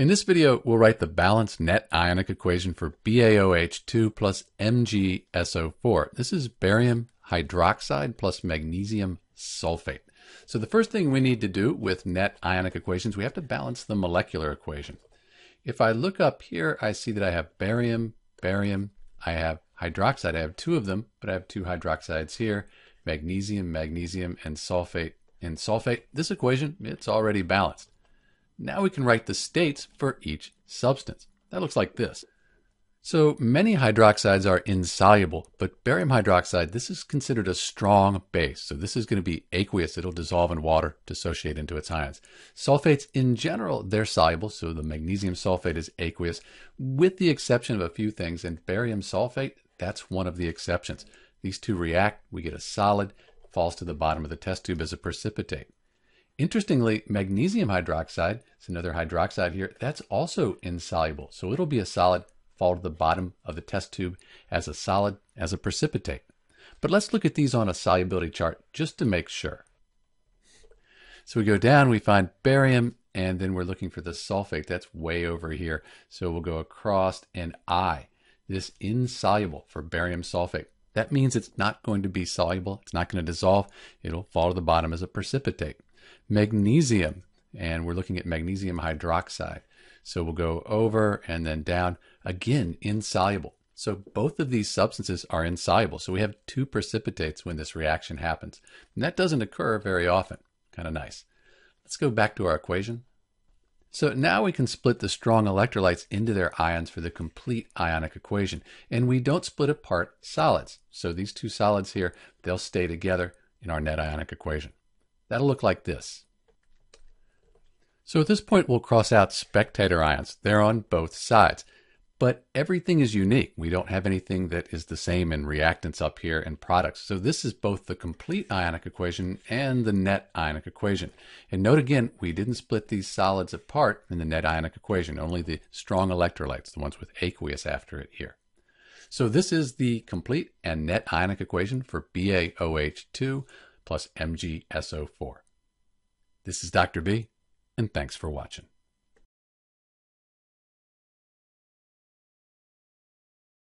In this video, we'll write the balanced net ionic equation for BaOH2 plus MgSO4. This is barium hydroxide plus magnesium sulfate. So the first thing we need to do with net ionic equations, we have to balance the molecular equation. If I look up here, I see that I have barium, barium, I have hydroxide. I have two of them, but I have two hydroxides here, magnesium, magnesium, and sulfate and sulfate. This equation, it's already balanced. Now we can write the states for each substance. That looks like this. So many hydroxides are insoluble, but barium hydroxide, this is considered a strong base. So this is going to be aqueous. It'll dissolve in water, dissociate into its ions. Sulfates in general, they're soluble. So the magnesium sulfate is aqueous with the exception of a few things. And barium sulfate, that's one of the exceptions. These two react, we get a solid, falls to the bottom of the test tube as a precipitate. Interestingly, magnesium hydroxide, it's another hydroxide here, that's also insoluble. So it'll be a solid, fall to the bottom of the test tube as a solid, as a precipitate. But let's look at these on a solubility chart just to make sure. So we go down, we find barium, and then we're looking for the sulfate. That's way over here. So we'll go across and I, this insoluble for barium sulfate. That means it's not going to be soluble. It's not going to dissolve. It'll fall to the bottom as a precipitate magnesium, and we're looking at magnesium hydroxide. So we'll go over and then down, again, insoluble. So both of these substances are insoluble. So we have two precipitates when this reaction happens. And that doesn't occur very often. Kind of nice. Let's go back to our equation. So now we can split the strong electrolytes into their ions for the complete ionic equation. And we don't split apart solids. So these two solids here, they'll stay together in our net ionic equation. That'll look like this. So at this point, we'll cross out spectator ions. They're on both sides. But everything is unique. We don't have anything that is the same in reactants up here and products. So this is both the complete ionic equation and the net ionic equation. And note again, we didn't split these solids apart in the net ionic equation, only the strong electrolytes, the ones with aqueous after it here. So this is the complete and net ionic equation for BaOH2 plus MgSO4. This is Dr. B, and thanks for watching.